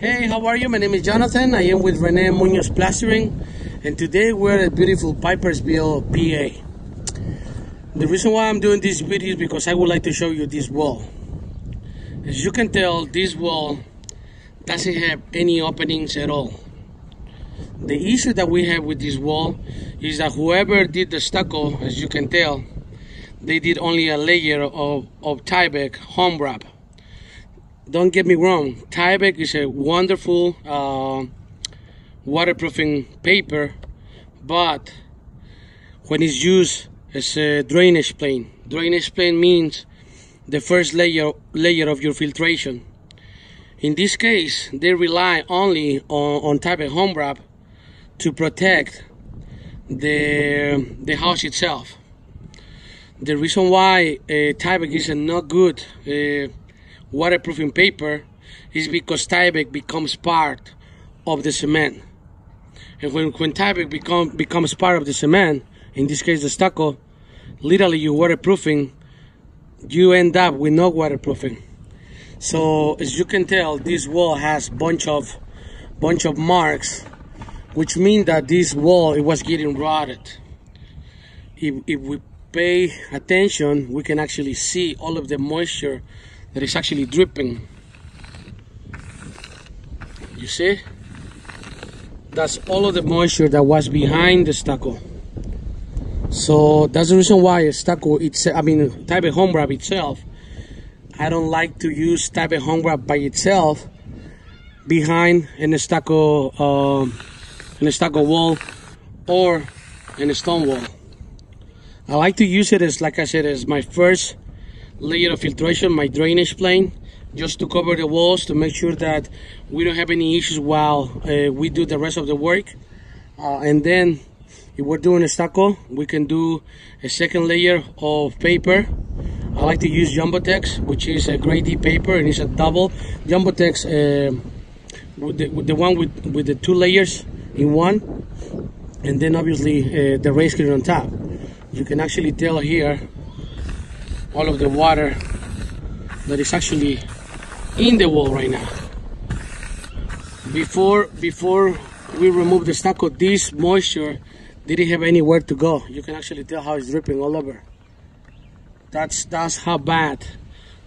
Hey, how are you? My name is Jonathan. I am with Rene Munoz Plastering, and today we're at beautiful Pipersville, PA. The reason why I'm doing this video is because I would like to show you this wall. As you can tell, this wall doesn't have any openings at all. The issue that we have with this wall is that whoever did the stucco, as you can tell, they did only a layer of, of Tyvek home wrap don't get me wrong, Tyvek is a wonderful uh, waterproofing paper, but when it's used as a drainage plane, drainage plane means the first layer layer of your filtration. In this case, they rely only on, on Tyvek home wrap to protect the the house itself. The reason why uh, Tyvek is not good uh, waterproofing paper is because Tyvek becomes part of the cement. And when, when Tyvek become, becomes part of the cement, in this case the stucco, literally you waterproofing, you end up with no waterproofing. So as you can tell, this wall has bunch of bunch of marks, which mean that this wall it was getting rotted. If, if we pay attention, we can actually see all of the moisture that is actually dripping. You see? That's all of the moisture that was behind the stucco. So that's the reason why stucco, it's, I mean, Tyvek home wrap itself, I don't like to use Tyvek home wrap by itself behind in a stucco, uh, in a stucco wall or in a stone wall. I like to use it as, like I said, as my first layer of filtration, my drainage plane, just to cover the walls to make sure that we don't have any issues while uh, we do the rest of the work. Uh, and then if we're doing a stucco, we can do a second layer of paper. I like to use Jumbotex, which is a grade D paper, and it's a double. Jumbotex, uh, the, the one with, with the two layers in one, and then obviously uh, the rainscreen on top. You can actually tell here all of the water that is actually in the wall right now. Before before we remove the stucco, this moisture didn't have anywhere to go. You can actually tell how it's dripping all over. That's that's how bad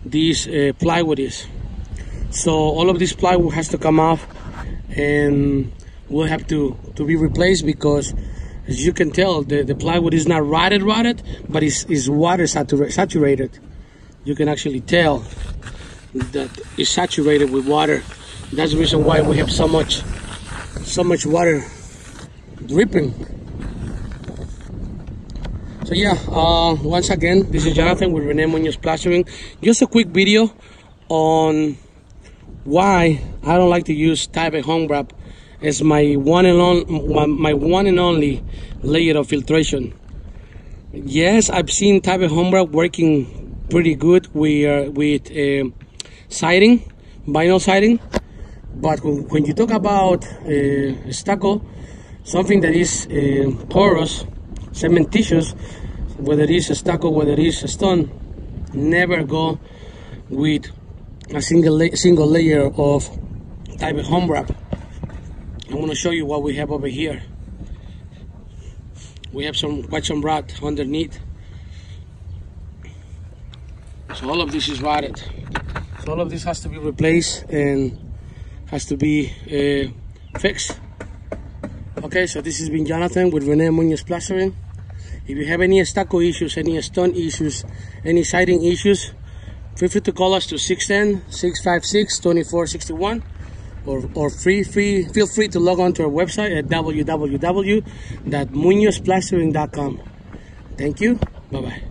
this uh, plywood is. So all of this plywood has to come off and will have to to be replaced because as you can tell, the, the plywood is not rotted, rotted, but it's, it's water saturated. You can actually tell that it's saturated with water. That's the reason why we have so much, so much water dripping. So yeah, uh, once again, this is Jonathan with Rene Munoz Plastering. Just a quick video on why I don't like to use Tyvek home wrap is my one and on my one and only layer of filtration. Yes, I've seen Tyvek home wrap working pretty good with uh, with uh, siding, vinyl siding, but when you talk about uh, stucco, something that is uh, porous, cementitious, whether it is stucco, whether it is stone, never go with a single la single layer of Tyvek home wrap. I'm to show you what we have over here. We have some quite some rot underneath. So all of this is rotted. So all of this has to be replaced and has to be uh, fixed. Okay, so this has been Jonathan with Rene Munoz Plastering. If you have any stucco issues, any stone issues, any siding issues, feel free to call us to 610-656-2461 or, or free, free, feel free to log on to our website at www.munozplastering.com. Thank you. Bye-bye.